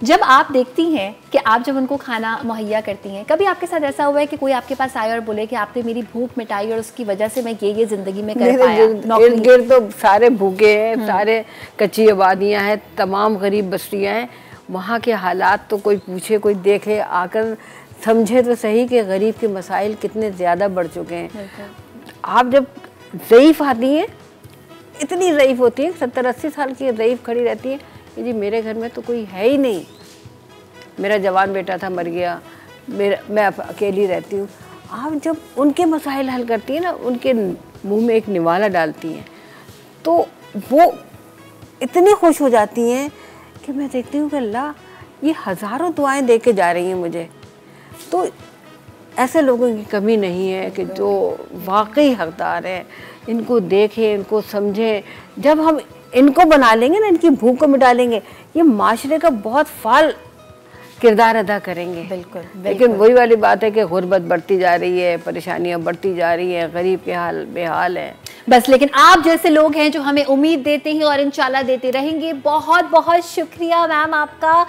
जब आप देखती हैं कि आप जब उनको खाना मुहैया करती हैं कभी आपके साथ ऐसा हुआ है कि कोई आपके पास आए और बोले कि आपने मेरी भूख मिटाई और उसकी वजह से मैं ये ये ज़िंदगी में कर पाया? इर्द गिर्द तो सारे भूखे हैं हम्म। सारे कच्ची आबादियाँ हैं तमाम गरीब बस्तियाँ हैं। वहाँ के हालात तो कोई पूछे कोई देखे आकर समझे तो सही कि गरीब के मसाइल कितने ज़्यादा बढ़ चुके हैं। आप जब ज़यीफ़ आती हैं इतनी ज़यीफ़ होती है, सत्तर अस्सी साल की ज़यीफ़ खड़ी रहती है कि जी मेरे घर में तो कोई है ही नहीं। मेरा जवान बेटा था, मर गया, मेरा, मैं अकेली रहती हूँ। आप जब उनके मसाइल हल करती हैं ना, उनके मुँह में एक निवाला डालती हैं तो वो इतनी खुश हो जाती हैं कि मैं देखती हूँ कि अल्लाह, ये हज़ारों दुआएँ दे के जा रही हैं मुझे। तो ऐसे लोगों की कमी नहीं है कि जो वाकई हकदार हैं इनको देखें इनको समझें। जब हम इनको बना लेंगे ना इनकी भूख को मिटा लेंगे ये माशरे का बहुत फाल किरदार अदा करेंगे। बिल्कुल, बिल्कुल। लेकिन वही वाली बात है कि गुर्बत बढ़ती जा रही है परेशानियाँ बढ़ती जा रही हैं गरीब के हाल बेहाल है। बस लेकिन आप जैसे लोग हैं जो हमें उम्मीद देते हैं और इंशाल्लाह देते रहेंगे बहुत बहुत शुक्रिया मैम आपका।